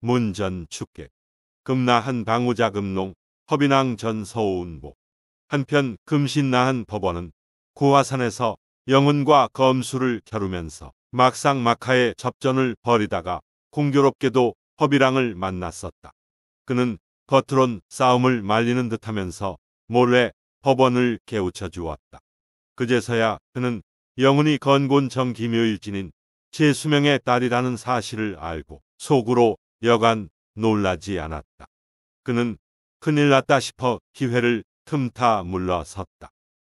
문전 축계 금나한 방우자 금농 허비낭 전 서운보 한편 금신나한 법원은 고화산에서 영훈과 검수를 겨루면서 막상막하의 접전을 벌이다가 공교롭게도 허비랑을 만났었다. 그는 겉으론 싸움을 말리는 듯하면서 몰래 법원을 깨우쳐 주었다. 그제서야 그는 영훈이 건곤 정기묘일진인 제수명의 딸이라는 사실을 알고 속으로 여간 놀라지 않았다. 그는 큰일 났다 싶어 기회를 틈타 물러섰다.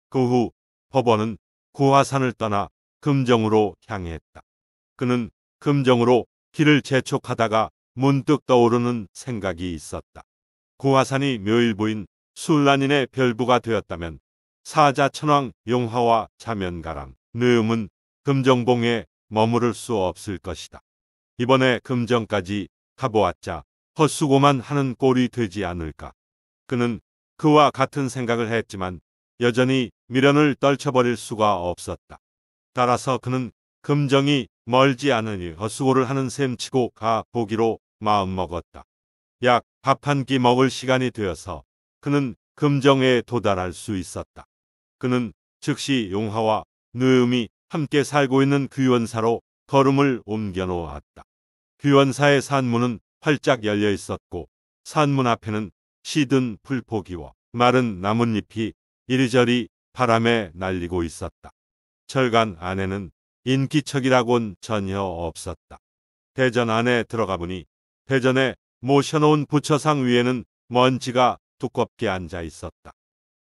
그 후 법원은 고화산을 떠나 금정으로 향했다. 그는 금정으로 길을 재촉하다가 문득 떠오르는 생각이 있었다. 고화산이 묘일부인 술란인의 별부가 되었다면 사자천왕 용화와 자면가랑 느음은 금정봉에 머무를 수 없을 것이다. 이번에 금정까지 가보았자 헛수고만 하는 꼴이 되지 않을까. 그는 그와 같은 생각을 했지만 여전히 미련을 떨쳐버릴 수가 없었다. 따라서 그는 금정이 멀지 않으니 헛수고를 하는 셈치고 가 보기로 마음먹었다. 약 밥 한 끼 먹을 시간이 되어서 그는 금정에 도달할 수 있었다. 그는 즉시 용화와 느음이 함께 살고 있는 귀원사로 걸음을 옮겨 놓았다. 귀원사의 산문은 활짝 열려 있었고 산문 앞에는 시든 풀포기와 마른 나뭇잎이 이리저리 바람에 날리고 있었다. 철간 안에는 인기척이라곤 전혀 없었다. 대전 안에 들어가 보니 대전에 모셔놓은 부처상 위에는 먼지가 두껍게 앉아 있었다.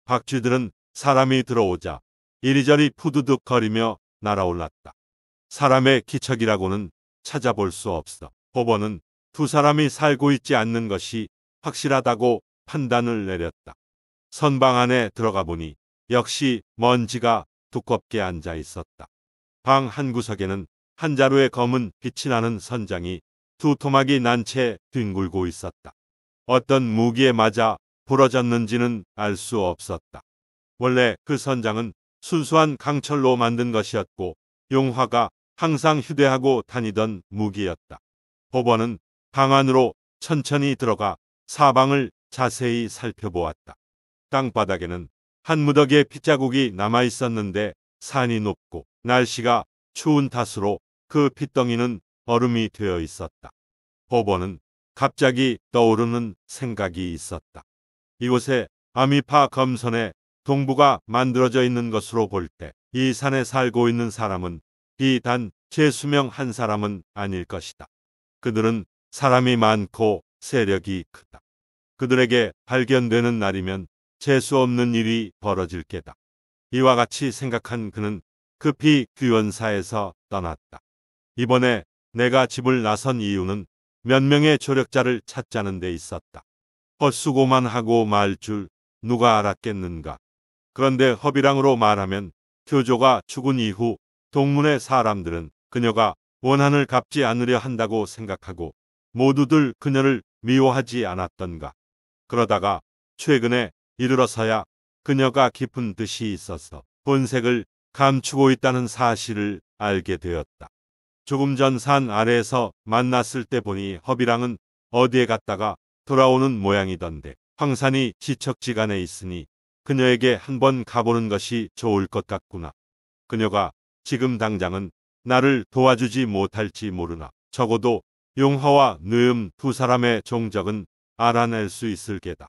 박쥐들은 사람이 들어오자 이리저리 푸드득 거리며 날아올랐다. 사람의 기척이라고는 찾아볼 수 없어 법원은 두 사람이 살고 있지 않는 것이 확실하다고 판단을 내렸다. 선방 안에 들어가 보니 역시 먼지가 두껍게 앉아 있었다. 방 한 구석에는 한 자루의 검은 빛이 나는 선장이 두 토막이 난 채 뒹굴고 있었다. 어떤 무기에 맞아 부러졌는지는 알 수 없었다. 원래 그 선장은 순수한 강철로 만든 것이었고 용화가 항상 휴대하고 다니던 무기였다. 법원은 방 안으로 천천히 들어가 사방을 자세히 살펴보았다. 땅바닥에는 한 무더기의 핏자국이 남아 있었는데 산이 높고 날씨가 추운 탓으로 그 핏덩이는 얼음이 되어 있었다. 법원은 갑자기 떠오르는 생각이 있었다. 이곳에 아미파 검선의 동부가 만들어져 있는 것으로 볼 때 이 산에 살고 있는 사람은 비단 제수명 한 사람은 아닐 것이다. 그들은 사람이 많고 세력이 크다. 그들에게 발견되는 날이면 재수 없는 일이 벌어질 게다. 이와 같이 생각한 그는 급히 귀원사에서 떠났다. 이번에 내가 집을 나선 이유는 몇 명의 조력자를 찾자는 데 있었다. 헛수고만 하고 말 줄 누가 알았겠는가. 그런데 허비랑으로 말하면 교조가 죽은 이후 동문의 사람들은 그녀가 원한을 갚지 않으려 한다고 생각하고 모두들 그녀를 미워하지 않았던가. 그러다가 최근에 이르러서야 그녀가 깊은 뜻이 있어서 본색을 감추고 있다는 사실을 알게 되었다. 조금 전 산 아래에서 만났을 때 보니 허비랑은 어디에 갔다가 돌아오는 모양이던데 황산이 지척지간에 있으니 그녀에게 한번 가보는 것이 좋을 것 같구나. 그녀가 지금 당장은 나를 도와주지 못할지 모르나 적어도 용화와 느음 두 사람의 종적은 알아낼 수 있을 게다.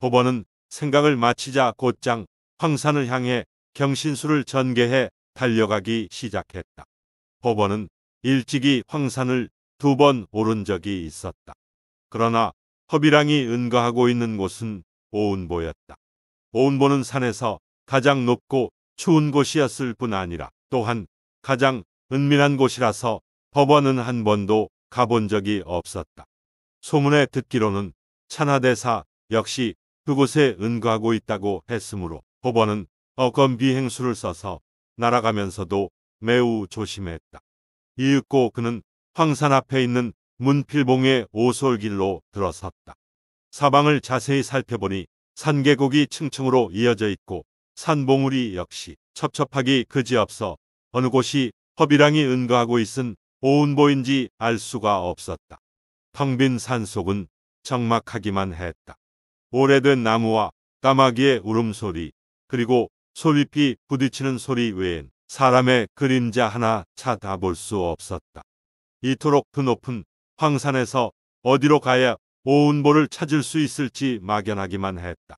법원은 생각을 마치자 곧장 황산을 향해 경신수를 전개해 달려가기 시작했다. 법원은 일찍이 황산을 두 번 오른 적이 있었다. 그러나 허비랑이 은거하고 있는 곳은 오운보였다. 오운보는 산에서 가장 높고 추운 곳이었을 뿐 아니라 또한 가장 은밀한 곳이라서 법원은 한 번도 가본 적이 없었다. 소문에 듣기로는 찬하대사 역시 그곳에 은거하고 있다고 했으므로 법원은 어검비행수를 써서 날아가면서도 매우 조심했다. 이윽고 그는 황산 앞에 있는 문필봉의 오솔길로 들어섰다. 사방을 자세히 살펴보니 산계곡이 층층으로 이어져 있고 산봉우리 역시 첩첩하기 그지없어 어느 곳이 허비랑이 은거하고 있은 오운보인지 알 수가 없었다. 텅 빈 산속은 적막하기만 했다. 오래된 나무와 까마귀의 울음소리 그리고 솔잎이 부딪히는 소리 외엔 사람의 그림자 하나 찾아볼 수 없었다. 이토록 드높은 황산에서 어디로 가야 오은보를 찾을 수 있을지 막연하기만 했다.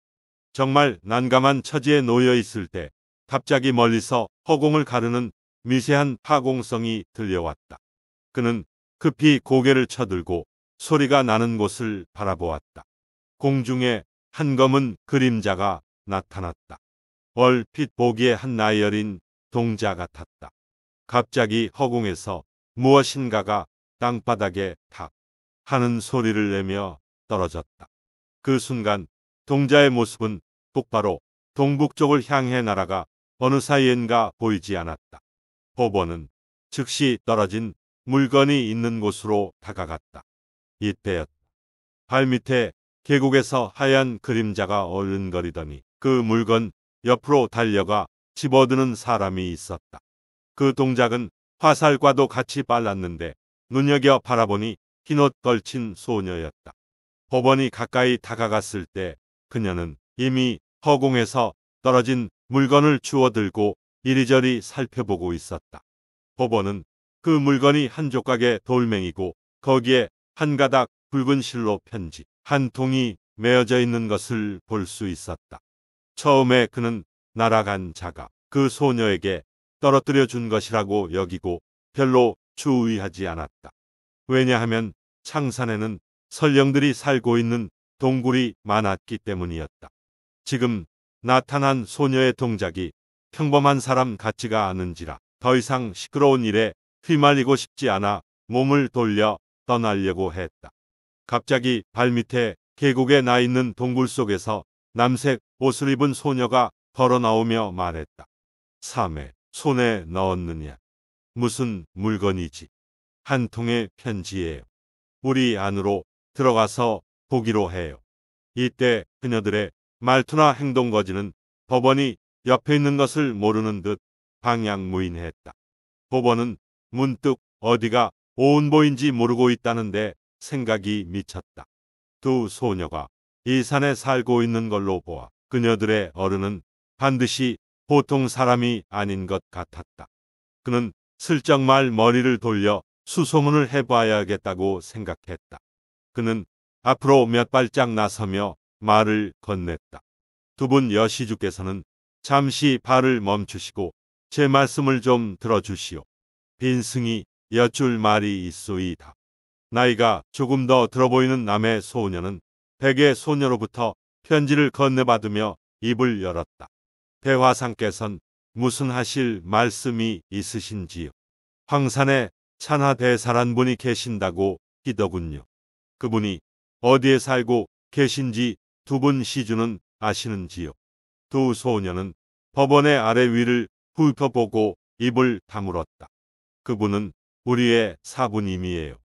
정말 난감한 처지에 놓여 있을 때 갑자기 멀리서 허공을 가르는 미세한 파공성이 들려왔다. 그는 급히 고개를 쳐들고 소리가 나는 곳을 바라보았다. 공중에 한 검은 그림자가 나타났다. 얼핏 보기에 한 나이 어린 동자 같았다. 갑자기 허공에서 무엇인가가 땅바닥에 탁 하는 소리를 내며 떨어졌다. 그 순간 동자의 모습은 똑바로 동북쪽을 향해 날아가 어느 사이엔가 보이지 않았다. 법원은 즉시 떨어진 물건이 있는 곳으로 다가갔다. 이때였다. 발밑에 계곡에서 하얀 그림자가 얼른거리더니 그 물건 옆으로 달려가 집어드는 사람이 있었다. 그 동작은 화살과도 같이 빨랐는데 눈여겨 바라보니 흰옷 걸친 소녀였다. 법원이 가까이 다가갔을 때 그녀는 이미 허공에서 떨어진 물건을 주워들고 이리저리 살펴보고 있었다. 법원은 그 물건이 한 조각의 돌멩이고 거기에 한 가닥 붉은 실로 편지 한 통이 메어져 있는 것을 볼 수 있었다. 처음에 그는 날아간 자가 그 소녀에게 떨어뜨려 준 것이라고 여기고 별로 주의하지 않았다. 왜냐하면 창산에는 설령들이 살고 있는 동굴이 많았기 때문이었다. 지금 나타난 소녀의 동작이 평범한 사람 같지가 않은지라 더 이상 시끄러운 일에 휘말리고 싶지 않아 몸을 돌려 떠나려고 했다. 갑자기 발밑에 계곡에 나 있는 동굴 속에서 남색 옷을 입은 소녀가 걸어 나오며 말했다. 삼에 손에 넣었느냐? 무슨 물건이지? 한 통의 편지예요. 우리 안으로 들어가서 보기로 해요. 이때 그녀들의 말투나 행동 거지는 법원이 옆에 있는 것을 모르는 듯 방향무인했다. 법원은 문득 어디가 오은보인지 모르고 있다는데 생각이 미쳤다. 두 소녀가 이 산에 살고 있는 걸로 보아 그녀들의 어른은 반드시 보통 사람이 아닌 것 같았다. 그는 슬쩍 말 머리를 돌려 수소문을 해봐야겠다고 생각했다. 그는 앞으로 몇 발짝 나서며 말을 건넸다. 두 분 여시주께서는 잠시 발을 멈추시고 제 말씀을 좀 들어주시오. 빈승이 여쭐 말이 있소이다. 나이가 조금 더 들어 보이는 남의 소녀는 백의 소녀로부터 편지를 건네받으며 입을 열었다. 대화상께선 무슨 하실 말씀이 있으신지요? 황산에 찬하 대사란 분이 계신다고 히더군요. 그분이 어디에 살고 계신지 두 분 시주는 아시는지요? 두 소녀는 법원의 아래 위를 훑어보고 입을 다물었다. 그분은 우리의 사부님이에요.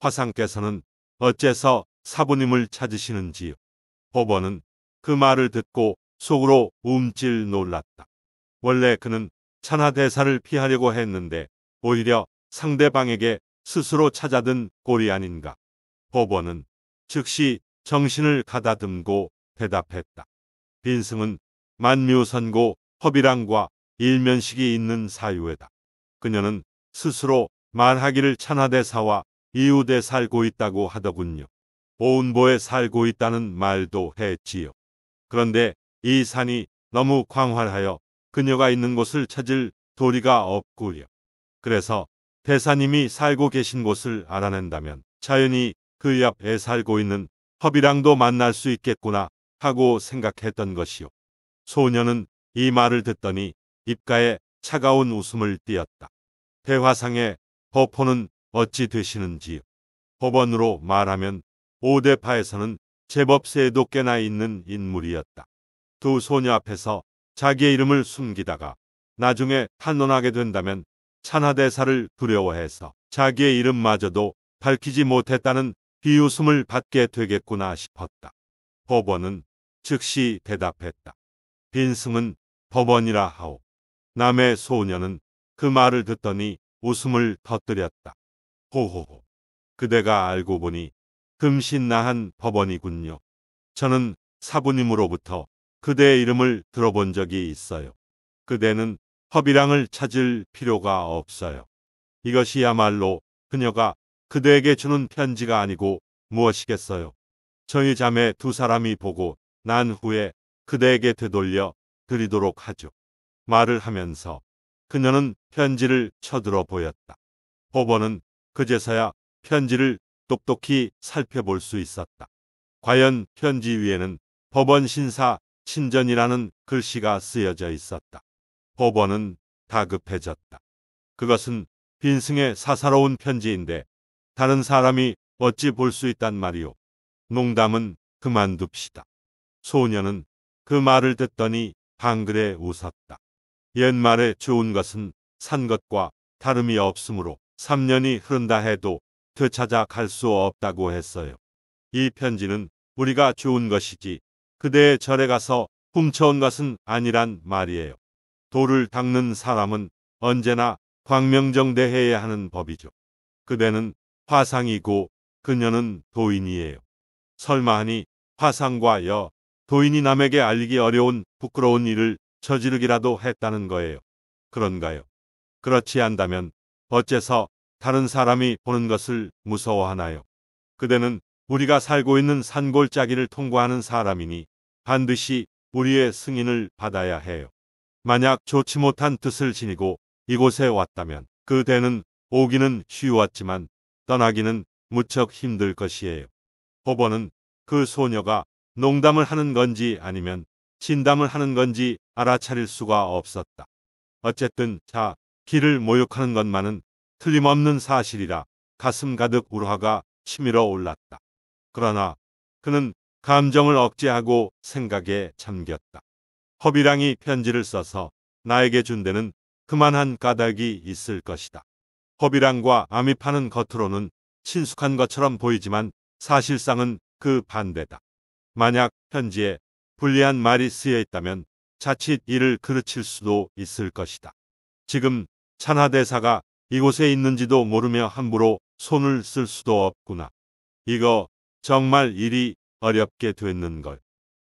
화상께서는 어째서 사부님을 찾으시는지요? 법원은 그 말을 듣고 속으로 움찔 놀랐다. 원래 그는 찬하대사를 피하려고 했는데 오히려 상대방에게 스스로 찾아든 꼴이 아닌가. 법원은 즉시 정신을 가다듬고 대답했다. 빈승은 만묘선고 허비랑과 일면식이 있는 사유에다. 그녀는 스스로 말하기를 찬하대사와 이웃에 살고 있다고 하더군요. 오은보에 살고 있다는 말도 했지요. 그런데 이 산이 너무 광활하여 그녀가 있는 곳을 찾을 도리가 없구려. 그래서 대사님이 살고 계신 곳을 알아낸다면 자연히 그 옆에 살고 있는 허비랑도 만날 수 있겠구나 하고 생각했던 것이요. 소녀는 이 말을 듣더니 입가에 차가운 웃음을 띄었다. 대화상의 법호는 어찌 되시는지요? 법원으로 말하면 오대파에서는 제법 세도 꽤나 있는 인물이었다. 두 소녀 앞에서 자기의 이름을 숨기다가 나중에 탄론하게 된다면 찬하대사를 두려워해서 자기의 이름마저도 밝히지 못했다는 비웃음을 받게 되겠구나 싶었다. 법원은 즉시 대답했다. 빈승은 법원이라 하오. 남의 소녀는 그 말을 듣더니 웃음을 터뜨렸다. 호호호. 그대가 알고 보니 금신나한 법원이군요. 저는 사부님으로부터 그대의 이름을 들어본 적이 있어요. 그대는 허비랑을 찾을 필요가 없어요. 이것이야말로 그녀가 그대에게 주는 편지가 아니고 무엇이겠어요. 저희 자매 두 사람이 보고 난 후에 그대에게 되돌려 드리도록 하죠. 말을 하면서 그녀는 편지를 쳐들어 보였다. 법원은 그제서야 편지를 똑똑히 살펴볼 수 있었다. 과연 편지 위에는 법원 신사 친전이라는 글씨가 쓰여져 있었다. 법원은 다급해졌다. 그것은 빈승의 사사로운 편지인데 다른 사람이 어찌 볼 수 있단 말이오. 농담은 그만둡시다. 소녀는 그 말을 듣더니 방글에 웃었다. 옛말에 좋은 것은 산 것과 다름이 없으므로 3년이 흐른다 해도 되찾아 갈 수 없다고 했어요. 이 편지는 우리가 좋은 것이지 그대의 절에 가서 훔쳐온 것은 아니란 말이에요. 돌을 닦는 사람은 언제나 광명정대해야 하는 법이죠. 그대는 화상이고 그녀는 도인이에요. 설마 하니 화상과 여, 도인이 남에게 알리기 어려운 부끄러운 일을 저지르기라도 했다는 거예요. 그런가요? 그렇지 않다면 어째서 다른 사람이 보는 것을 무서워하나요? 그대는 우리가 살고 있는 산골짜기를 통과하는 사람이니 반드시 우리의 승인을 받아야 해요. 만약 좋지 못한 뜻을 지니고 이곳에 왔다면 그대는 오기는 쉬웠지만 떠나기는 무척 힘들 것이에요. 호버는 그 소녀가 농담을 하는 건지 아니면 진담을 하는 건지 알아차릴 수가 없었다. 어쨌든 자, 길을 모욕하는 것만은 틀림없는 사실이라 가슴 가득 울화가 치밀어 올랐다. 그러나 그는 감정을 억제하고 생각에 잠겼다. 허비랑이 편지를 써서 나에게 준 데는 그만한 까닭이 있을 것이다. 허비랑과 아미파는 겉으로는 친숙한 것처럼 보이지만 사실상은 그 반대다. 만약 편지에 불리한 말이 쓰여 있다면 자칫 이를 그르칠 수도 있을 것이다. 지금 찬하 대사가 이곳에 있는지도 모르며 함부로 손을 쓸 수도 없구나. 이거 정말 일이 어렵게 됐는걸.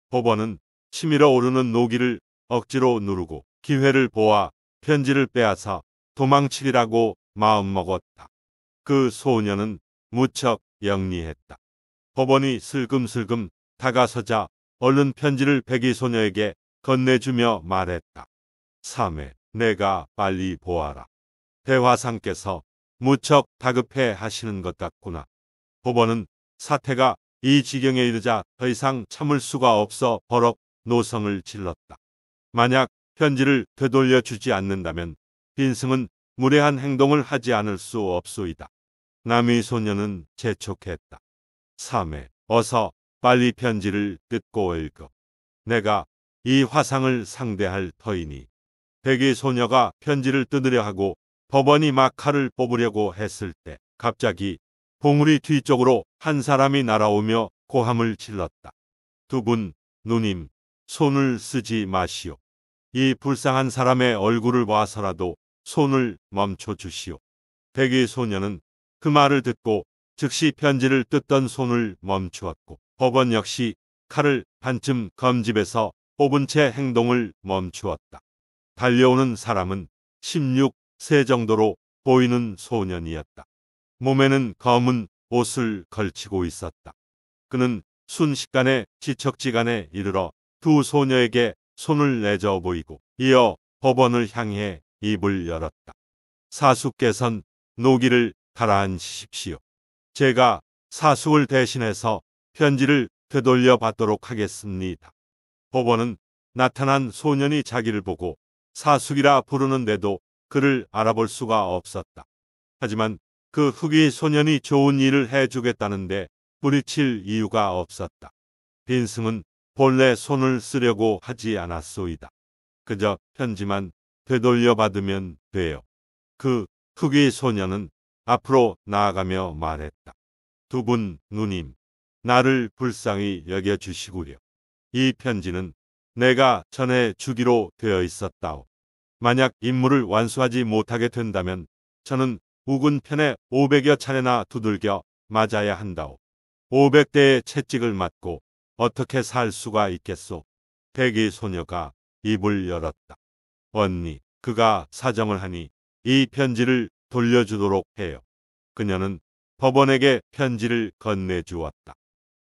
법원은 치밀어 오르는 노기를 억지로 누르고 기회를 보아 편지를 빼앗아 도망치리라고 마음먹었다. 그 소녀는 무척 영리했다. 법원이 슬금슬금 다가서자 얼른 편지를 백이 소녀에게 건네주며 말했다. 3회 내가 빨리 보아라. 대화상께서 무척 다급해 하시는 것 같구나. 법원은 사태가 이 지경에 이르자 더 이상 참을 수가 없어 버럭 노성을 질렀다. 만약 편지를 되돌려 주지 않는다면 빈승은 무례한 행동을 하지 않을 수 없소이다. 남의 소녀는 재촉했다. 3회 어서 빨리 편지를 뜯고 읽어. 내가 이 화상을 상대할 터이니. 백의 소녀가 편지를 뜯으려 하고 법원이 막 칼을 뽑으려고 했을 때 갑자기 봉우리 뒤쪽으로 한 사람이 날아오며 고함을 질렀다. 두 분, 누님, 손을 쓰지 마시오. 이 불쌍한 사람의 얼굴을 봐서라도 손을 멈춰 주시오. 백의 소녀는 그 말을 듣고 즉시 편지를 뜯던 손을 멈추었고 법원 역시 칼을 반쯤 검집에서 뽑은 채 행동을 멈추었다. 달려오는 사람은 16세 정도로 보이는 소년이었다. 몸에는 검은 옷을 걸치고 있었다. 그는 순식간에 지척지간에 이르러 두 소녀에게 손을 내저 보이고 이어 법원을 향해 입을 열었다. 사숙께선 노기를 가라앉히십시오. 제가 사숙을 대신해서 편지를 되돌려 받도록 하겠습니다. 법원은 나타난 소년이 자기를 보고 사숙이라 부르는데도 그를 알아볼 수가 없었다. 하지만 그 흑위 소년이 좋은 일을 해주겠다는데 뿌리칠 이유가 없었다. 빈승은 본래 손을 쓰려고 하지 않았소이다. 그저 편지만 되돌려 받으면 돼요. 그 흑위 소년은 앞으로 나아가며 말했다. 두 분 누님, 나를 불쌍히 여겨 주시구려. 이 편지는 내가 전해 주기로 되어 있었다오. 만약 임무를 완수하지 못하게 된다면 저는 우군 편에 500여 차례나 두들겨 맞아야 한다오. 500대의 채찍을 맞고 어떻게 살 수가 있겠소? 대기 소녀가 입을 열었다. 언니, 그가 사정을 하니 이 편지를 돌려주도록 해요. 그녀는 법원에게 편지를 건네주었다.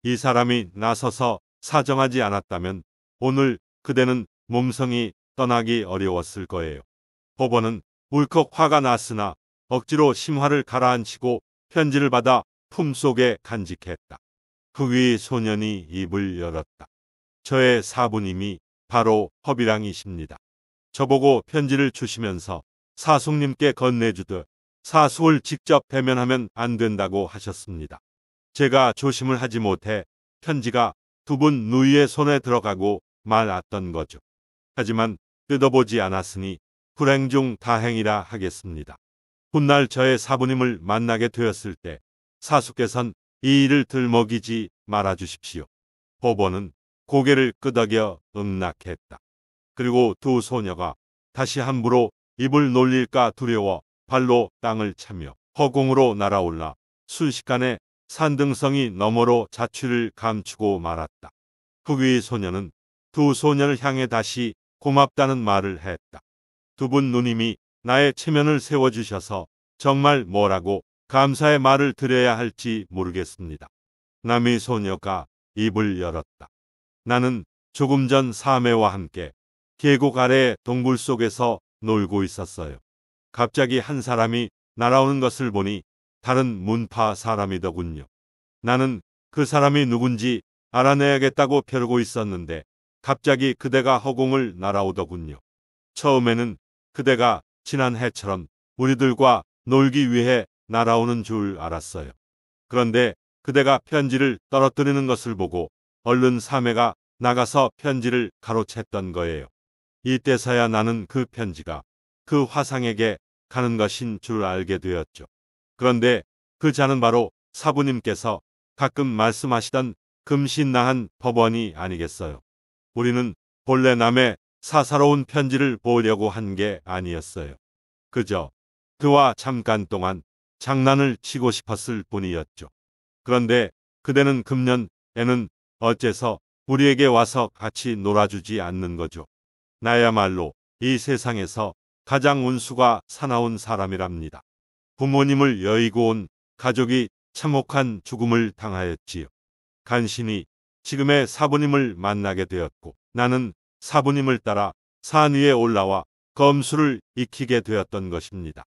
이 사람이 나서서 사정하지 않았다면 오늘 그대는 몸성이 떠나기 어려웠을 거예요. 법원은 울컥 화가 났으나 억지로 심화를 가라앉히고 편지를 받아 품속에 간직했다. 흑위 소년이 입을 열었다. 저의 사부님이 바로 허비랑이십니다. 저보고 편지를 주시면서 사숙님께 건네주듯 사숙을 직접 대면하면 안 된다고 하셨습니다. 제가 조심을 하지 못해 편지가 두 분 누이의 손에 들어가고 말았던 거죠. 하지만 뜯어보지 않았으니 불행 중 다행이라 하겠습니다. 훗날 저의 사부님을 만나게 되었을 때 사숙께선 이 일을 들먹이지 말아 주십시오. 법원은 고개를 끄덕여 응낙했다. 그리고 두 소녀가 다시 함부로 입을 놀릴까 두려워 발로 땅을 차며 허공으로 날아올라 순식간에 산등성이 너머로 자취를 감추고 말았다. 흑위 소녀는 두 소녀를 향해 다시 고맙다는 말을 했다. 두 분 누님이 나의 체면을 세워주셔서 정말 뭐라고 감사의 말을 드려야 할지 모르겠습니다. 남이 소녀가 입을 열었다. 나는 조금 전 사매와 함께 계곡 아래 동굴 속에서 놀고 있었어요. 갑자기 한 사람이 날아오는 것을 보니 다른 문파 사람이더군요. 나는 그 사람이 누군지 알아내야겠다고 벼르고 있었는데 갑자기 그대가 허공을 날아오더군요. 처음에는 그대가 지난 해처럼 우리들과 놀기 위해 날아오는 줄 알았어요. 그런데 그대가 편지를 떨어뜨리는 것을 보고 얼른 사매가 나가서 편지를 가로챘던 거예요. 이때서야 나는 그 편지가 그 화상에게 가는 것인 줄 알게 되었죠. 그런데 그 자는 바로 사부님께서 가끔 말씀하시던 금신나한 법원이 아니겠어요. 우리는 본래 남의 사사로운 편지를 보려고 한 게 아니었어요. 그저 그와 잠깐 동안 장난을 치고 싶었을 뿐이었죠. 그런데 그대는 금년에는 어째서 우리에게 와서 같이 놀아주지 않는 거죠. 나야말로 이 세상에서 가장 운수가 사나운 사람이랍니다. 부모님을 여의고 온 가족이 참혹한 죽음을 당하였지요. 간신히 지금의 사부님을 만나게 되었고 나는 사부님을 따라 산 위에 올라와 검수를 익히게 되었던 것입니다.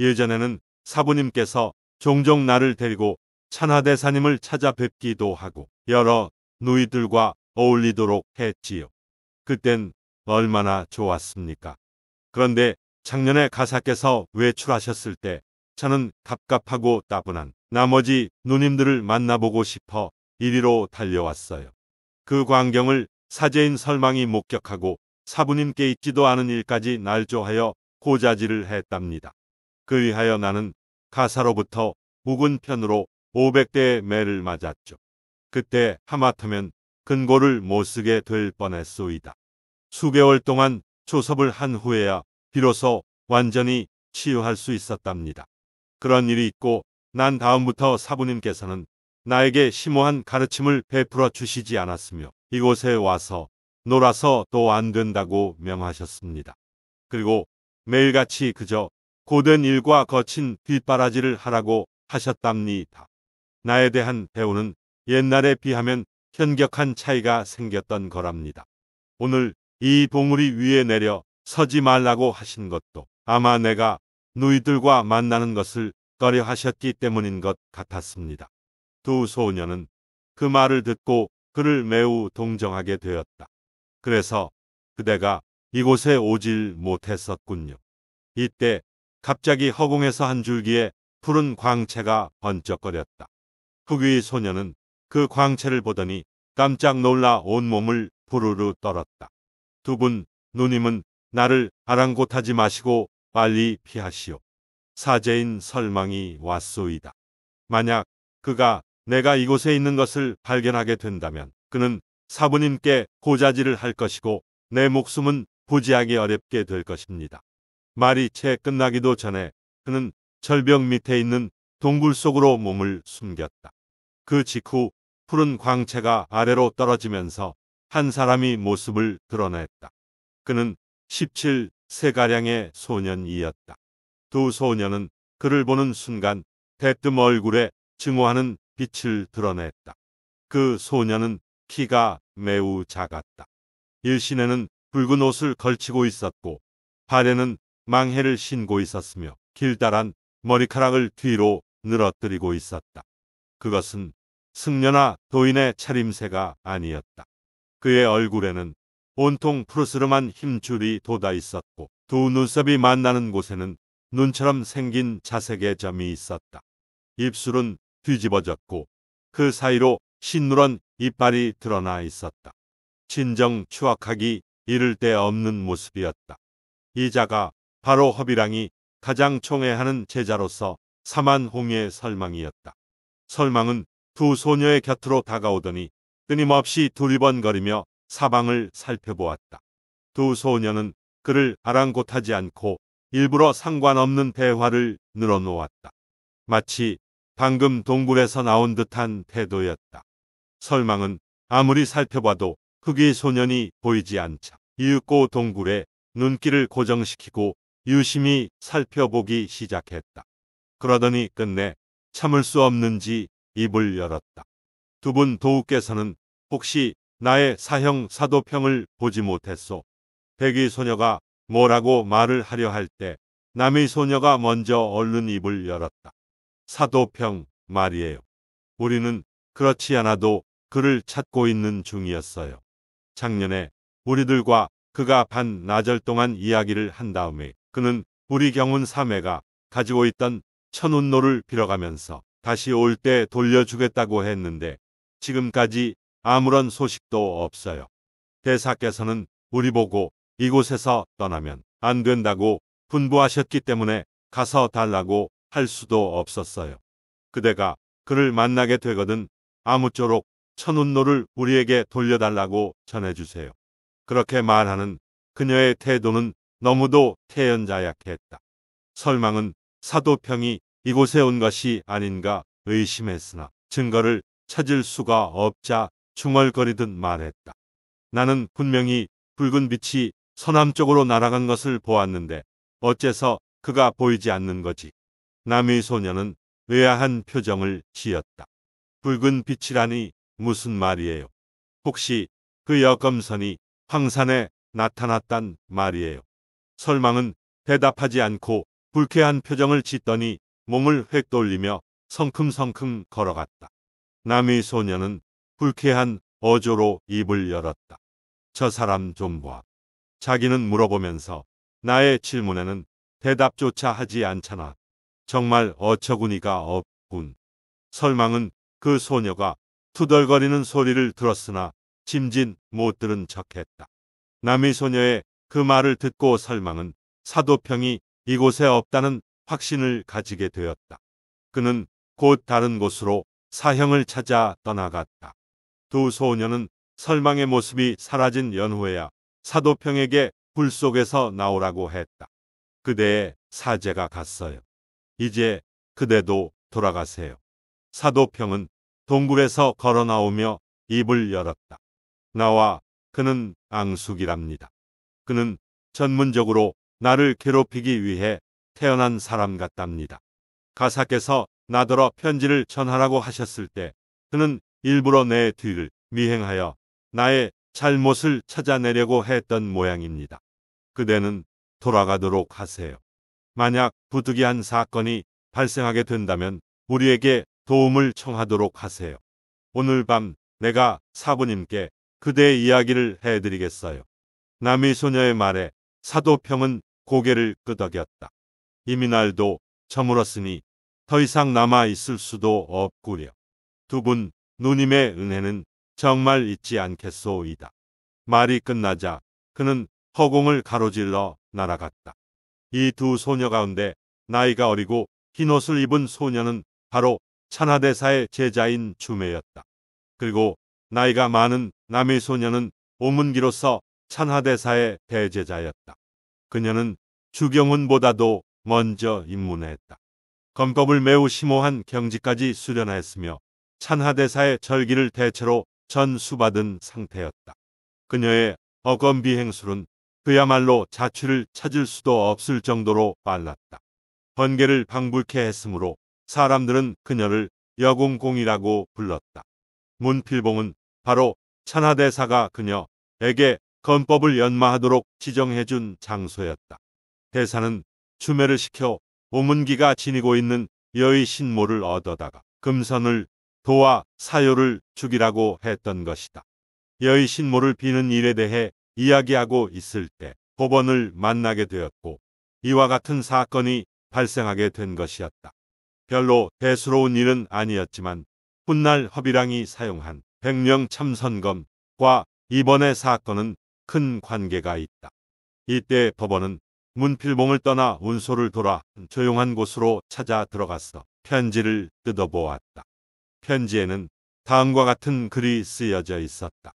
예전에는 사부님께서 종종 나를 데리고 천하대사님을 찾아뵙기도 하고 여러 누이들과 어울리도록 했지요. 그땐 얼마나 좋았습니까? 그런데 작년에 가사께서 외출하셨을 때 저는 갑갑하고 따분한 나머지 누님들을 만나보고 싶어 이리로 달려왔어요. 그 광경을 사제인 설망이 목격하고 사부님께 있지도 않은 일까지 날조하여 고자질을 했답니다. 그 위하여 나는 가사로부터 묵은 편으로 500대의 매를 맞았죠. 그때 하마터면 근고를 못 쓰게 될 뻔했소이다. 수개월 동안 조섭을 한 후에야 비로소 완전히 치유할 수 있었답니다. 그런 일이 있고 난 다음부터 사부님께서는 나에게 심오한 가르침을 베풀어 주시지 않았으며 이곳에 와서 놀아서 또 안 된다고 명하셨습니다. 그리고 매일같이 그저 고된 일과 거친 뒷바라지를 하라고 하셨답니다. 나에 대한 대우는 옛날에 비하면 현격한 차이가 생겼던 거랍니다. 오늘 이 봉우리 위에 내려 서지 말라고 하신 것도 아마 내가 누이들과 만나는 것을 꺼려 하셨기 때문인 것 같았습니다. 두 소녀는 그 말을 듣고 그를 매우 동정하게 되었다. 그래서 그대가 이곳에 오질 못했었군요. 이때 갑자기 허공에서 한 줄기에 푸른 광채가 번쩍거렸다. 흑위 소녀는 그 광채를 보더니 깜짝 놀라 온몸을 부르르 떨었다. 두 분 누님은 나를 아랑곳하지 마시고 빨리 피하시오. 사제인 설망이 왔소이다. 만약 그가 내가 이곳에 있는 것을 발견하게 된다면 그는 사부님께 고자질을 할 것이고 내 목숨은 부지하기 어렵게 될 것입니다. 말이 채 끝나기도 전에 그는 절벽 밑에 있는 동굴 속으로 몸을 숨겼다. 그 직후 푸른 광채가 아래로 떨어지면서 한 사람이 모습을 드러냈다. 그는 17세가량의 소년이었다. 두 소년은 그를 보는 순간 대뜸 얼굴에 증오하는 빛을 드러냈다. 그 소년은 키가 매우 작았다. 일신에는 붉은 옷을 걸치고 있었고 발에는 망해를 신고 있었으며 길다란 머리카락을 뒤로 늘어뜨리고 있었다. 그것은 승려나 도인의 차림새가 아니었다. 그의 얼굴에는 온통 푸르스름한 힘줄이 돋아 있었고 두 눈썹이 만나는 곳에는 눈처럼 생긴 자색의 점이 있었다. 입술은 뒤집어졌고 그 사이로 흰누런 이빨이 드러나 있었다. 진정 추악하기 이를 데 없는 모습이었다. 이 자가 바로 허비랑이 가장 총애하는 제자로서 사만홍의 설망이었다. 설망은 두 소녀의 곁으로 다가오더니 끊임없이 두리번거리며 사방을 살펴보았다. 두 소녀는 그를 아랑곳하지 않고 일부러 상관없는 대화를 늘어놓았다. 마치 방금 동굴에서 나온 듯한 태도였다. 설망은 아무리 살펴봐도 흑이 소년이 보이지 않자 이윽고 동굴에 눈길을 고정시키고 유심히 살펴보기 시작했다. 그러더니 끝내 참을 수 없는지 입을 열었다. 두 분 도우께서는 혹시 나의 사형 사도평을 보지 못했소. 백의 소녀가 뭐라고 말을 하려 할 때 남의 소녀가 먼저 얼른 입을 열었다. 사도평 말이에요. 우리는 그렇지 않아도 그를 찾고 있는 중이었어요. 작년에 우리들과 그가 반 나절 동안 이야기를 한 다음에 그는 우리 경운 사매가 가지고 있던 천운노를 빌어가면서 다시 올 때 돌려주겠다고 했는데 지금까지 아무런 소식도 없어요. 대사께서는 우리 보고 이곳에서 떠나면 안 된다고 분부하셨기 때문에 가서 달라고 할 수도 없었어요. 그대가 그를 만나게 되거든 아무쪼록 천운노를 우리에게 돌려달라고 전해주세요. 그렇게 말하는 그녀의 태도는 너무도 태연자약했다. 설망은 사도평이 이곳에 온 것이 아닌가 의심했으나 증거를 찾을 수가 없자 중얼거리듯 말했다. 나는 분명히 붉은 빛이 서남쪽으로 날아간 것을 보았는데 어째서 그가 보이지 않는 거지. 남의 소녀는 의아한 표정을 지었다. 붉은 빛이라니 무슨 말이에요. 혹시 그 여검선이 황산에 나타났단 말이에요. 설망은 대답하지 않고 불쾌한 표정을 짓더니 몸을 획 돌리며 성큼성큼 걸어갔다. 남의 소녀는 불쾌한 어조로 입을 열었다. 저 사람 좀 봐. 자기는 물어보면서 나의 질문에는 대답조차 하지 않잖아. 정말 어처구니가 없군. 설망은 그 소녀가 투덜거리는 소리를 들었으나 짐진 못 들은 척했다. 남의 소녀의 그 말을 듣고 설망은 사도평이 이곳에 없다는 확신을 가지게 되었다. 그는 곧 다른 곳으로 사형을 찾아 떠나갔다. 두 소녀는 설망의 모습이 사라진 연후에야 사도평에게 불 속에서 나오라고 했다. 그대의 사제가 갔어요. 이제 그대도 돌아가세요. 사도평은 동굴에서 걸어 나오며 입을 열었다. 나와 그는 앙숙이랍니다. 그는 전문적으로 나를 괴롭히기 위해 태어난 사람 같답니다. 가사께서 나더러 편지를 전하라고 하셨을 때 그는 일부러 내 뒤를 미행하여 나의 잘못을 찾아내려고 했던 모양입니다. 그대는 돌아가도록 하세요. 만약 부득이한 사건이 발생하게 된다면 우리에게 도움을 청하도록 하세요. 오늘 밤 내가 사부님께 그대의 이야기를 해드리겠어요. 남의 소녀의 말에 사도평은 고개를 끄덕였다. 이미 날도 저물었으니 더 이상 남아 있을 수도 없구려. 두 분 누님의 은혜는 정말 잊지 않겠소이다. 말이 끝나자 그는 허공을 가로질러 날아갔다. 이 두 소녀 가운데 나이가 어리고 흰옷을 입은 소녀는 바로 찬하대사의 제자인 주매였다. 그리고 나이가 많은 남의 소녀는 오문기로서 찬하대사의 대제자였다. 그녀는 주경훈보다도 먼저 입문했다. 검법을 매우 심오한 경지까지 수련하였으며 찬하대사의 절기를 대체로 전수받은 상태였다. 그녀의 어건비 행술은 그야말로 자취를 찾을 수도 없을 정도로 빨랐다. 번개를 방불케 했으므로 사람들은 그녀를 여공공이라고 불렀다. 문필봉은 바로 찬하대사가 그녀에게 건법을 연마하도록 지정해준 장소였다. 대사는 추매를 시켜 오문기가 지니고 있는 여의 신모를 얻어다가 금선을 도와 사요를 죽이라고 했던 것이다. 여의 신모를 비는 일에 대해 이야기하고 있을 때 법원을 만나게 되었고 이와 같은 사건이 발생하게 된 것이었다. 별로 대수로운 일은 아니었지만 훗날 허비랑이 사용한 백령 참선검과 이번의 사건은 큰 관계가 있다. 이때 법원은 문필봉을 떠나 운소를 돌아 조용한 곳으로 찾아 들어갔어 편지를 뜯어보았다. 편지에는 다음과 같은 글이 쓰여져 있었다.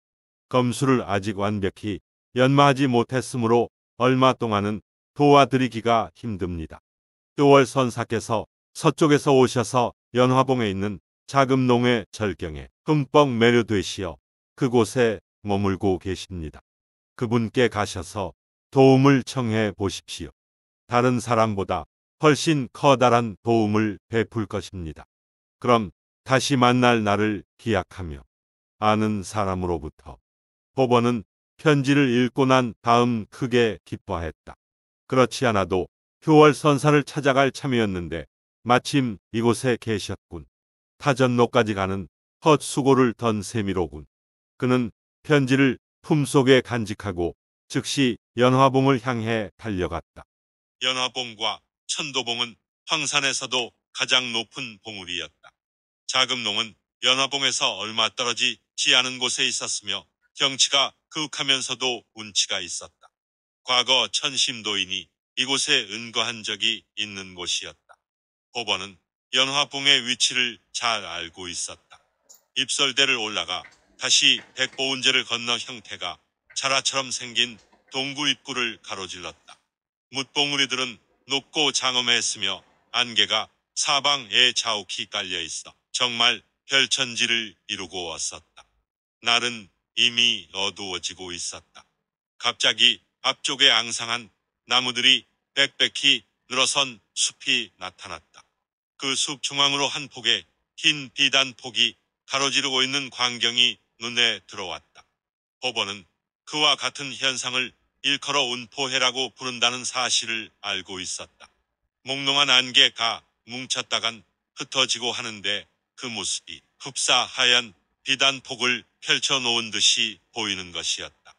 검수를 아직 완벽히 연마하지 못했으므로 얼마 동안은 도와드리기가 힘듭니다. 6월 선사께서 서쪽에서 오셔서 연화봉에 있는 자금농의 절경에 흠뻑 매료되시어 그곳에 머물고 계십니다. 그분께 가셔서 도움을 청해 보십시오. 다른 사람보다 훨씬 커다란 도움을 베풀 것입니다. 그럼 다시 만날 날을 기약하며 아는 사람으로부터 법원은 편지를 읽고 난 다음 크게 기뻐했다. 그렇지 않아도 효월 선사를 찾아갈 참이었는데 마침 이곳에 계셨군. 타전로까지 가는 헛수고를 던 셈이로군. 그는 편지를 품속에 간직하고 즉시 연화봉을 향해 달려갔다. 연화봉과 천도봉은 황산에서도 가장 높은 봉우리였다. 자금농은 연화봉에서 얼마 떨어지지 않은 곳에 있었으며 경치가 그윽하면서도 운치가 있었다. 과거 천심도인이 이곳에 은거한 적이 있는 곳이었다. 법원은 연화봉의 위치를 잘 알고 있었다. 입설대를 올라가 다시 백보운제를 건너 형태가 자라처럼 생긴 동구 입구를 가로질렀다. 묻봉우리들은 높고 장엄했으며 안개가 사방에 자욱히 깔려 있어 정말 별천지를 이루고 왔었다. 날은 이미 어두워지고 있었다. 갑자기 앞쪽에 앙상한 나무들이 빽빽히 늘어선 숲이 나타났다. 그 숲 중앙으로 한 폭의 흰 비단 폭이 가로지르고 있는 광경이 눈에 들어왔다. 법원은 그와 같은 현상을 일컬어 운포해라고 부른다는 사실을 알고 있었다. 몽롱한 안개가 뭉쳤다간 흩어지고 하는데 그 모습이 흡사 하얀 비단폭을 펼쳐놓은 듯이 보이는 것이었다.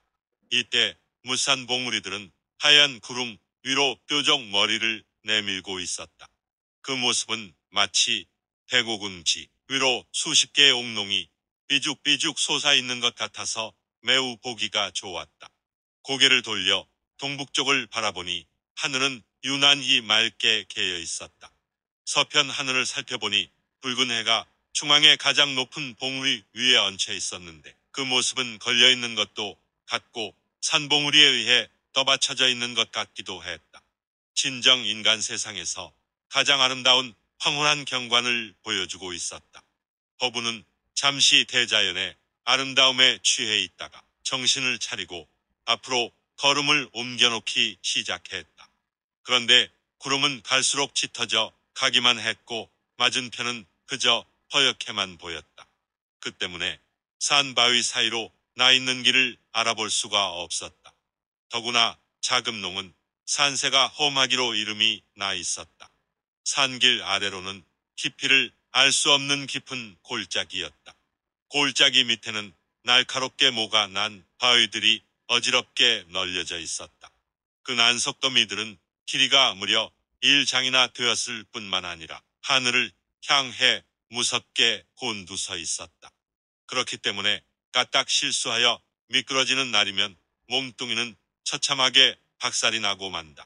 이때 무산 봉우리들은 하얀 구름 위로 뾰족 머리를 내밀고 있었다. 그 모습은 마치 대고궁지 위로 수십 개의 옥농이 삐죽삐죽 솟아있는 것 같아서 매우 보기가 좋았다. 고개를 돌려 동북쪽을 바라보니 하늘은 유난히 맑게 개어 있었다. 서편 하늘을 살펴보니 붉은 해가 중앙의 가장 높은 봉우리 위에 얹혀 있었는데 그 모습은 걸려 있는 것도 같고 산봉우리에 의해 떠받쳐져 있는 것 같기도 했다. 진정 인간 세상에서 가장 아름다운 황홀한 경관을 보여주고 있었다. 허부는 잠시 대자연의 아름다움에 취해 있다가 정신을 차리고 앞으로 걸음을 옮겨놓기 시작했다. 그런데 구름은 갈수록 짙어져 가기만 했고 맞은편은 그저 허옇게만 보였다. 그 때문에 산 바위 사이로 나 있는 길을 알아볼 수가 없었다. 더구나 자금농은 산세가 험하기로 이름이 나 있었다. 산길 아래로는 깊이를 알 수 없는 깊은 골짜기였다. 골짜기 밑에는 날카롭게 모가 난 바위들이 어지럽게 널려져 있었다. 그 난석더미들은 길이가 무려 1장이나 되었을 뿐만 아니라 하늘을 향해 무섭게 곤두서 있었다. 그렇기 때문에 까딱 실수하여 미끄러지는 날이면 몸뚱이는 처참하게 박살이 나고 만다.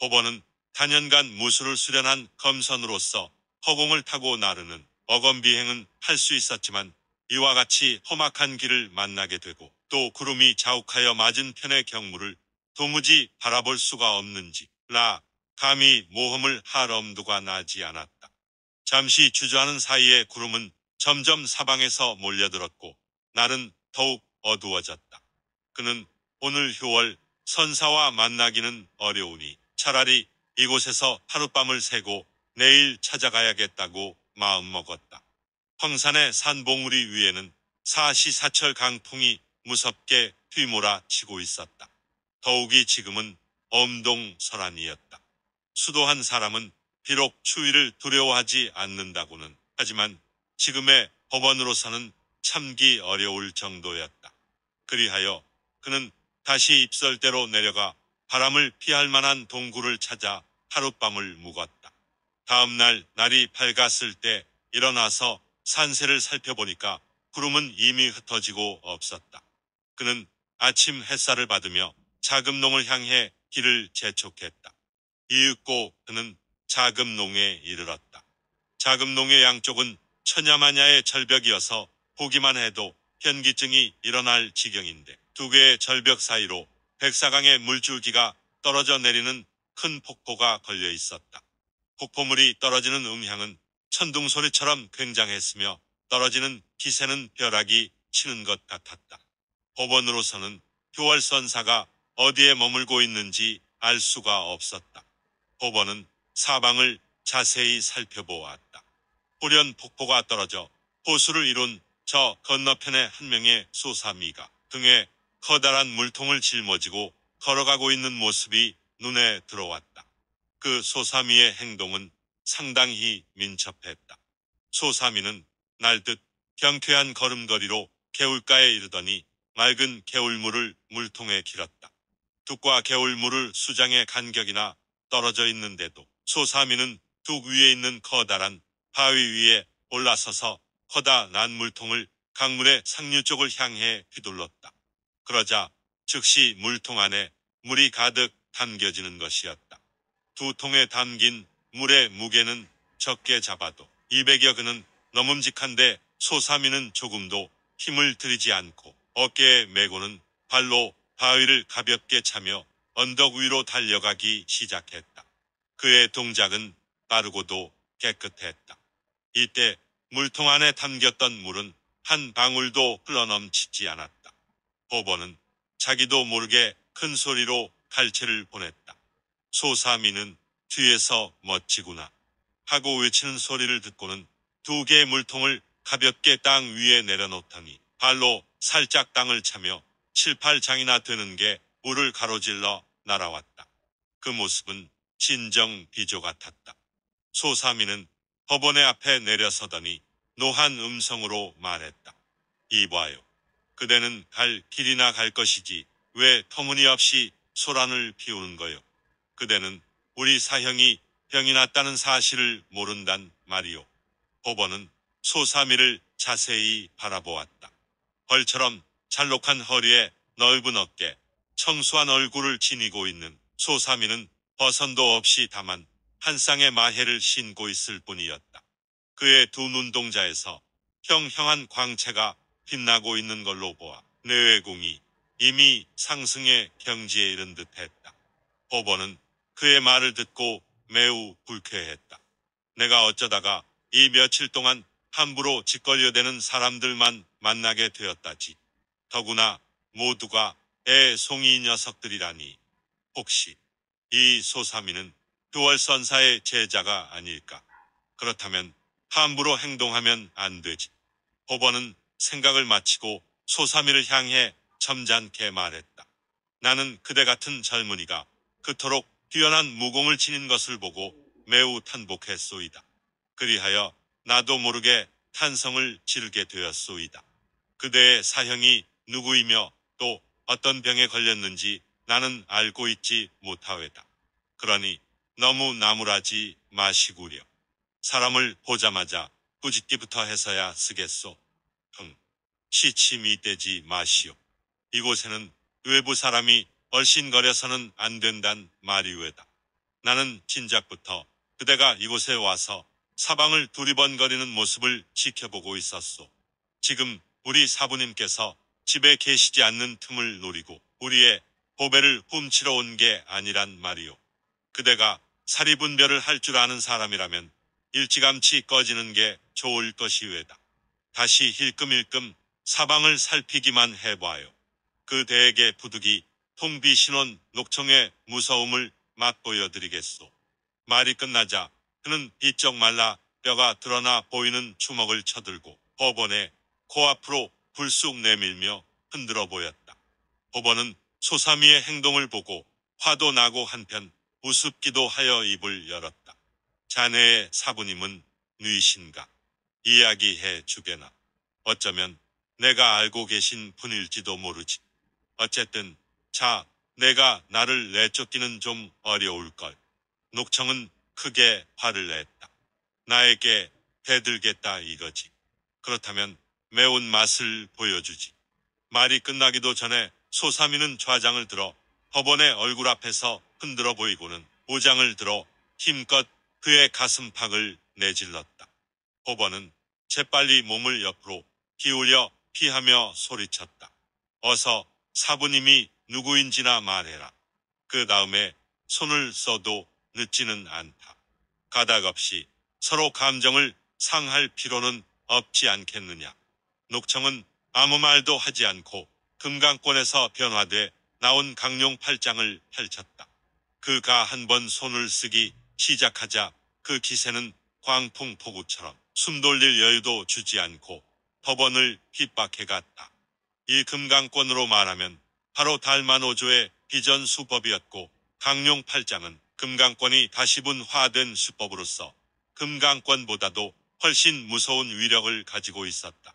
법원은 단연간 무술을 수련한 검선으로서 허공을 타고 나르는 어검비행은 할 수 있었지만 이와 같이 험악한 길을 만나게 되고 또 구름이 자욱하여 맞은편의 경물을 도무지 바라볼 수가 없는지 라 감히 모험을 할 엄두가 나지 않았다. 잠시 주저하는 사이에 구름은 점점 사방에서 몰려들었고 날은 더욱 어두워졌다. 그는 오늘 효월 선사와 만나기는 어려우니 차라리 이곳에서 하룻밤을 새고 내일 찾아가야겠다고 마음먹었다. 황산의 산봉우리 위에는 사시사철 강풍이 무섭게 휘몰아 치고 있었다. 더욱이 지금은 엄동설한이었다. 수도한 사람은 비록 추위를 두려워하지 않는다고는 하지만 지금의 법원으로서는 참기 어려울 정도였다. 그리하여 그는 다시 입설대로 내려가 바람을 피할 만한 동굴을 찾아 하룻밤을 묵었다. 다음날 날이 밝았을 때 일어나서 산세를 살펴보니까 구름은 이미 흩어지고 없었다. 그는 아침 햇살을 받으며 자금농을 향해 길을 재촉했다. 이윽고 그는 자금농에 이르렀다. 자금농의 양쪽은 천야마냐의 절벽이어서 보기만 해도 현기증이 일어날 지경인데 두 개의 절벽 사이로 백사강의 물줄기가 떨어져 내리는 큰 폭포가 걸려 있었다. 폭포물이 떨어지는 음향은 천둥 소리처럼 굉장했으며 떨어지는 기세는 벼락이 치는 것 같았다. 법원으로서는 효월선사가 어디에 머물고 있는지 알 수가 없었다. 법원은 사방을 자세히 살펴보았다. 호련 폭포가 떨어져 호수를 이룬 저 건너편의 한 명의 소사미가 등에 커다란 물통을 짊어지고 걸어가고 있는 모습이 눈에 들어왔다. 그 소사미의 행동은 상당히 민첩했다. 소사미는 날듯 경쾌한 걸음걸이로 개울가에 이르더니 맑은 개울물을 물통에 길었다. 둑과 개울물을 수장의 간격이나 떨어져 있는데도 소사미는 둑 위에 있는 커다란 바위 위에 올라서서 커다 난 물통을 강물의 상류 쪽을 향해 휘둘렀다. 그러자 즉시 물통 안에 물이 가득 담겨지는 것이었다. 두 통에 담긴 물의 무게는 적게 잡아도 200여 근은 넘음직한데 소사미는 조금도 힘을 들이지 않고 어깨에 메고는 발로 바위를 가볍게 차며 언덕 위로 달려가기 시작했다. 그의 동작은 빠르고도 깨끗했다. 이때 물통 안에 담겼던 물은 한 방울도 흘러넘치지 않았다. 호버는 자기도 모르게 큰 소리로 갈채를 보냈다. 소사미는 뒤에서 멋지구나 하고 외치는 소리를 듣고는 두 개의 물통을 가볍게 땅 위에 내려놓더니 발로 살짝 땅을 차며 7, 8장이나 되는 게 물을 가로질러 날아왔다. 그 모습은 진정 비조 같았다. 소사미는 법원의 앞에 내려서더니 노한 음성으로 말했다. 이봐요. 그대는 갈 길이나 갈 것이지 왜 터무니없이 소란을 피우는 거요. 그대는 우리 사형이 병이 났다는 사실을 모른단 말이오. 법원은 소사미를 자세히 바라보았다. 벌처럼 잘록한 허리에 넓은 어깨, 청수한 얼굴을 지니고 있는 소사미는 버선도 없이 다만 한 쌍의 마해를 신고 있을 뿐이었다. 그의 두 눈동자에서 형형한 광채가 빛나고 있는 걸로 보아 뇌외궁이 이미 상승의 경지에 이른 듯했다. 호버는 그의 말을 듣고 매우 불쾌했다. 내가 어쩌다가 이 며칠 동안 함부로 짓걸려대는 사람들만 만나게 되었다지. 더구나 모두가 애송이 녀석들이라니. 혹시 이 소사미는 교월선사의 제자가 아닐까? 그렇다면 함부로 행동하면 안 되지. 호버는 생각을 마치고 소사미를 향해 점잖게 말했다. 나는 그대 같은 젊은이가 그토록 뛰어난 무공을 지닌 것을 보고 매우 탄복했소이다. 그리하여 나도 모르게 탄성을 지르게 되었소이다. 그대의 사형이 누구이며 또 어떤 병에 걸렸는지 나는 알고 있지 못하외다. 그러니 너무 나무라지 마시구려. 사람을 보자마자 꾸짖기부터 해서야 쓰겠소. 흥, 시침이 떼지 마시오. 이곳에는 외부 사람이 얼씬거려서는 안 된단 말이외다. 나는 진작부터 그대가 이곳에 와서 사방을 두리번거리는 모습을 지켜보고 있었소. 지금 우리 사부님께서 집에 계시지 않는 틈을 노리고 우리의 보배를 훔치러 온 게 아니란 말이오. 그대가 사리분별을 할 줄 아는 사람이라면 일찌감치 꺼지는 게 좋을 것이외다. 다시 힐끔힐끔 사방을 살피기만 해봐요. 그 대에게 부득이 통비신원 녹청의 무서움을 맛보여드리겠소. 말이 끝나자 그는 비쩍 말라 뼈가 드러나 보이는 주먹을 쳐들고 법원의 코앞으로 불쑥 내밀며 흔들어 보였다. 법원은 소삼이의 행동을 보고 화도 나고 한편 우습기도 하여 입을 열었다. 자네의 사부님은 누이신가? 이야기해 주게나. 어쩌면 내가 알고 계신 분일지도 모르지. 어쨌든 자, 내가 나를 내쫓기는 좀 어려울걸. 녹청은 크게 화를 냈다. 나에게 대들겠다 이거지. 그렇다면 매운 맛을 보여주지. 말이 끝나기도 전에 소삼이는 좌장을 들어 법원의 얼굴 앞에서 흔들어 보이고는 우장을 들어 힘껏 그의 가슴팍을 내질렀다. 법원은 재빨리 몸을 옆으로 기울여 피하며 소리쳤다. 어서 사부님이 누구인지나 말해라. 그 다음에 손을 써도 늦지는 않다. 가닥없이 서로 감정을 상할 필요는 없지 않겠느냐. 녹청은 아무 말도 하지 않고 금강권에서 변화돼 나온 강룡 팔짱을 펼쳤다. 그가 한 번 손을 쓰기 시작하자 그 기세는 광풍 폭우처럼 숨 돌릴 여유도 주지 않고 법원을 핍박해 갔다. 이 금강권으로 말하면 바로 달만오조의 비전 수법이었고 강룡 팔짱은 금강권이 다시 분 화된 수법으로서 금강권보다도 훨씬 무서운 위력을 가지고 있었다.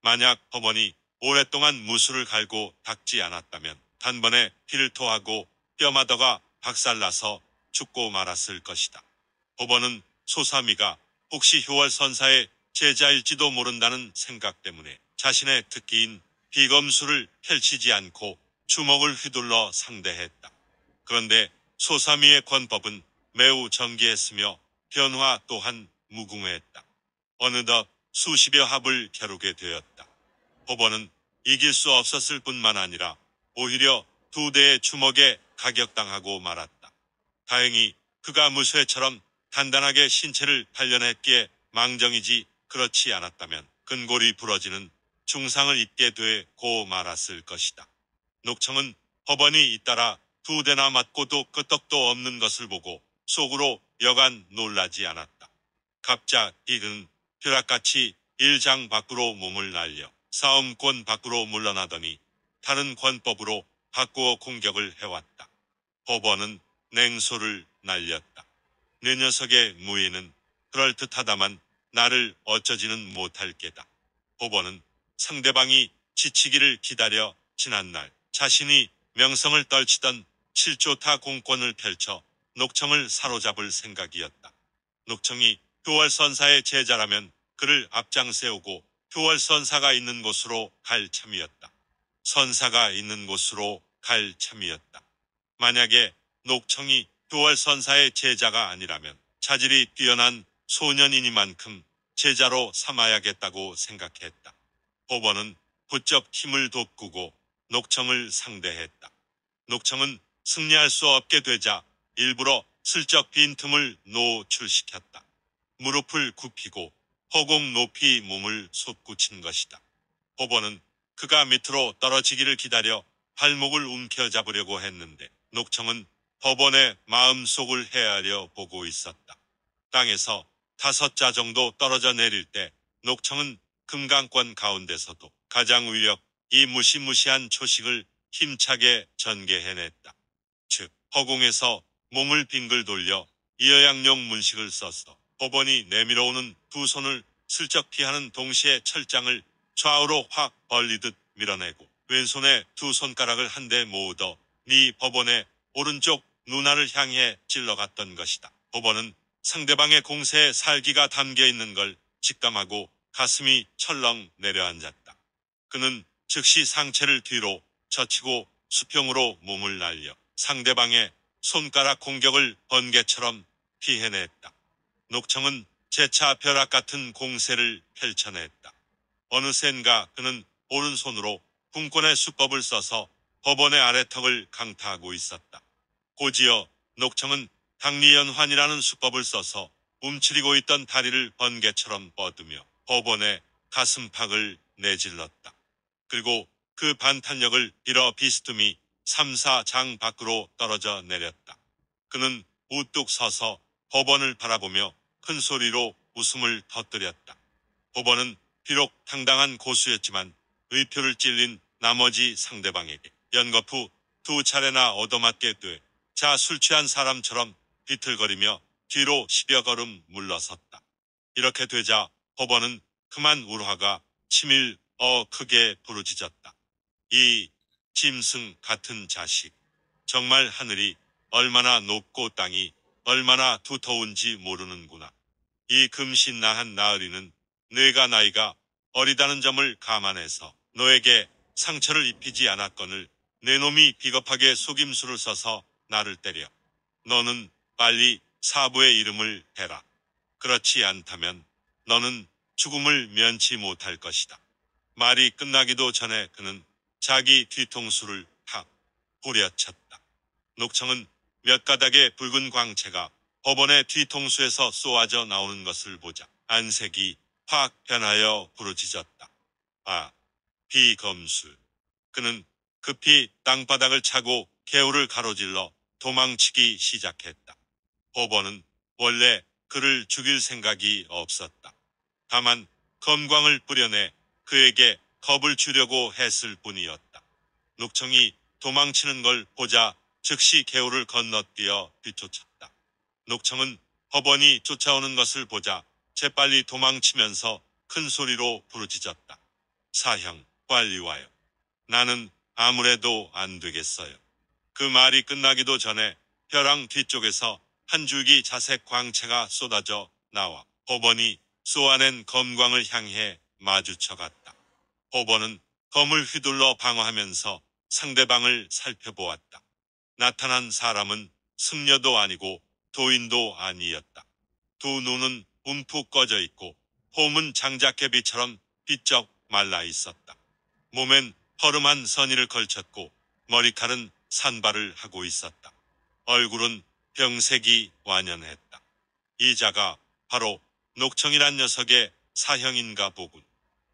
만약 법원이 오랫동안 무술을 갈고 닦지 않았다면 단번에 피를 토하고 뼈마더가 박살나서 죽고 말았을 것이다. 법원은 소삼이가 혹시 효월 선사의 제자일지도 모른다는 생각 때문에 자신의 특기인 비검수를 펼치지 않고 주먹을 휘둘러 상대했다. 그런데 소삼이의 권법은 매우 정기했으며 변화 또한 무궁했다. 어느덧 수십여 합을 겨루게 되었다. 법원은 이길 수 없었을 뿐만 아니라 오히려 두 대의 주먹에 가격당하고 말았다. 다행히 그가 무쇠처럼 단단하게 신체를 단련했기에 망정이지 그렇지 않았다면 근골이 부러지는 중상을 입게 되고 말았을 것이다. 녹청은 법원이 잇따라 두 대나 맞고도 끄떡도 없는 것을 보고 속으로 여간 놀라지 않았다. 갑자기 그는 벼락같이 일장 밖으로 몸을 날려 싸움권 밖으로 물러나더니 다른 권법으로 바꾸어 공격을 해왔다. 법원은 냉소를 날렸다. 내 녀석의 무예는 그럴듯하다만 나를 어쩌지는 못할 게다. 법원은 상대방이 지치기를 기다려 지난 날 자신이 명성을 떨치던 7조 타 공권을 펼쳐 녹청을 사로잡을 생각이었다. 녹청이 교월선사의 제자라면 그를 앞장 세우고 교월선사가 있는 곳으로 갈 참이었다. 선사가 있는 곳으로 갈 참이었다. 만약에 녹청이 교월선사의 제자가 아니라면 자질이 뛰어난 소년이니만큼 제자로 삼아야겠다고 생각했다. 법원은 부쩍 힘을 돋구고 녹청을 상대했다. 녹청은 승리할 수 없게 되자 일부러 슬쩍 빈틈을 노출시켰다. 무릎을 굽히고 허공 높이 몸을 솟구친 것이다. 법원은 그가 밑으로 떨어지기를 기다려 발목을 움켜잡으려고 했는데 녹청은 법원의 마음속을 헤아려 보고 있었다. 땅에서 다섯 자 정도 떨어져 내릴 때 녹청은 금강권 가운데서도 가장 위력 이 무시무시한 초식을 힘차게 전개해냈다. 즉 허공에서 몸을 빙글 돌려 이어양용 문식을 써서 법원이 내밀어오는 두 손을 슬쩍 피하는 동시에 철장을 좌우로 확 벌리듯 밀어내고 왼손에 두 손가락을 한데 모으더 네 법원의 오른쪽 눈알을 향해 찔러갔던 것이다. 법원은 상대방의 공세에 살기가 담겨 있는 걸 직감하고 가슴이 철렁 내려앉았다. 그는 즉시 상체를 뒤로 젖히고 수평으로 몸을 날려 상대방의 손가락 공격을 번개처럼 피해냈다. 녹청은 재차 벼락 같은 공세를 펼쳐냈다. 어느샌가 그는 오른손으로 궁권의 수법을 써서 법원의 아래턱을 강타하고 있었다. 고지어 녹청은 당리연환이라는 수법을 써서 움츠리고 있던 다리를 번개처럼 뻗으며 법원의 가슴팍을 내질렀다. 그리고 그 반탄력을 빌어 비스듬히 3, 4장 밖으로 떨어져 내렸다. 그는 우뚝 서서 법원을 바라보며 큰 소리로 웃음을 터뜨렸다. 법원은 비록 당당한 고수였지만 의표를 찔린 나머지 상대방에게 연거푸 두 차례나 얻어맞게 돼 자 술 취한 사람처럼 비틀거리며 뒤로 십여 걸음 물러섰다. 이렇게 되자 법원은 그만 울화가 치밀 어 크게 부르짖었다. 이 짐승 같은 자식. 정말 하늘이 얼마나 높고 땅이 얼마나 두터운지 모르는구나. 이 금신나한 나으리는 내가 나이가 어리다는 점을 감안해서 너에게 상처를 입히지 않았거늘 내 놈이 비겁하게 속임수를 써서 나를 때려. 너는 빨리 사부의 이름을 대라. 그렇지 않다면 너는 죽음을 면치 못할 것이다. 말이 끝나기도 전에 그는 자기 뒤통수를 탁 뿌려쳤다. 녹청은 몇 가닥의 붉은 광채가 법원의 뒤통수에서 쏘아져 나오는 것을 보자 안색이 확 변하여 부르짖었다. 아, 비검술. 그는 급히 땅바닥을 차고 개울을 가로질러 도망치기 시작했다. 법원은 원래 그를 죽일 생각이 없었다. 다만 검광을 뿌려내 그에게 겁을 주려고 했을 뿐이었다. 녹청이 도망치는 걸 보자 즉시 개울을 건너뛰어 뒤쫓았다. 녹청은 법원이 쫓아오는 것을 보자 재빨리 도망치면서 큰 소리로 부르짖었다. 사형, 빨리 와요. 나는 아무래도 안 되겠어요. 그 말이 끝나기도 전에 벼랑 뒤쪽에서 한 줄기 자색 광채가 쏟아져 나와 법원이 쏘아낸 검광을 향해 마주쳐갔다. 법원은 검을 휘둘러 방어하면서 상대방을 살펴보았다. 나타난 사람은 승려도 아니고 도인도 아니었다. 두 눈은 움푹 꺼져 있고 홈은 장자개비처럼 삐쩍 말라 있었다. 몸엔 허름한 선의를 걸쳤고 머리칼은 산발을 하고 있었다. 얼굴은 병색이 완연했다. 이 자가 바로 녹청이란 녀석의 사형인가 보군.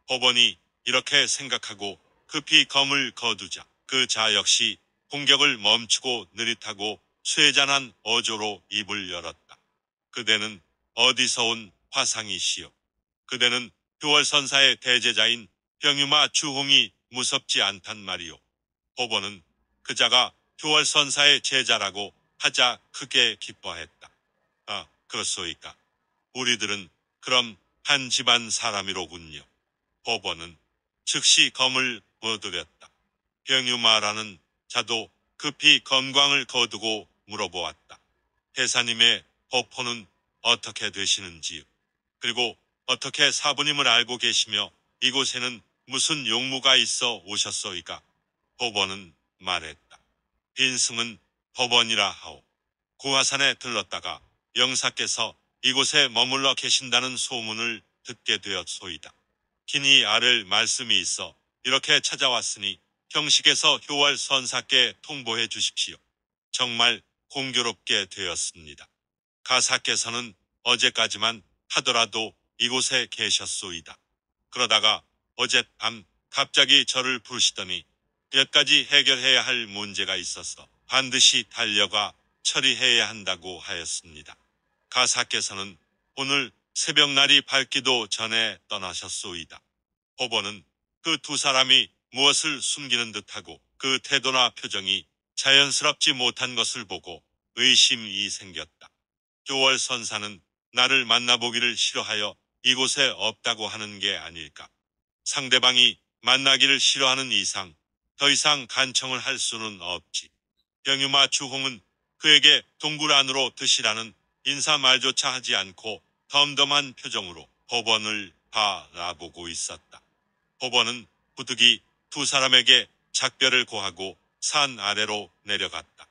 법원이 이렇게 생각하고 급히 검을 거두자 그 자 역시 공격을 멈추고 느릿하고 쇠잔한 어조로 입을 열었다. 그대는 어디서 온 화상이시여. 그대는 교월선사의 대제자인 병유마 주홍이 무섭지 않단 말이오. 법원은 그자가 교월선사의 제자라고 하자 크게 기뻐했다. 아, 그렇소이까. 우리들은 그럼 한 집안 사람이로군요. 법원은 즉시 검을 얻으렸다. 병유마라는 자도 급히 건광을 거두고 물어보았다. 대사님의 법포는 어떻게 되시는지요? 그리고 어떻게 사부님을 알고 계시며 이곳에는 무슨 용무가 있어 오셨소이까? 법원은 말했다. 빈승은 법원이라 하오. 고화산에 들렀다가 영사께서 이곳에 머물러 계신다는 소문을 듣게 되었소이다. 기니 아를 말씀이 있어 이렇게 찾아왔으니 형식에서 효월 선사께 통보해 주십시오. 정말 공교롭게 되었습니다. 가사께서는 어제까지만 하더라도 이곳에 계셨소이다. 그러다가 어젯밤 갑자기 저를 부르시더니 몇 가지 해결해야 할 문제가 있어서 반드시 달려가 처리해야 한다고 하였습니다. 가사께서는 오늘 새벽날이 밝기도 전에 떠나셨소이다. 호보는 그두 사람이 무엇을 숨기는 듯하고 그 태도나 표정이 자연스럽지 못한 것을 보고 의심이 생겼다. 교월 선사는 나를 만나보기를 싫어하여 이곳에 없다고 하는 게 아닐까. 상대방이 만나기를 싫어하는 이상 더 이상 간청을 할 수는 없지. 병유마 주홍은 그에게 동굴 안으로 드시라는 인사 말조차 하지 않고 덤덤한 표정으로 법원을 바라보고 있었다. 법원은 부득이 두 사람에게 작별을 고하고 산 아래로 내려갔다.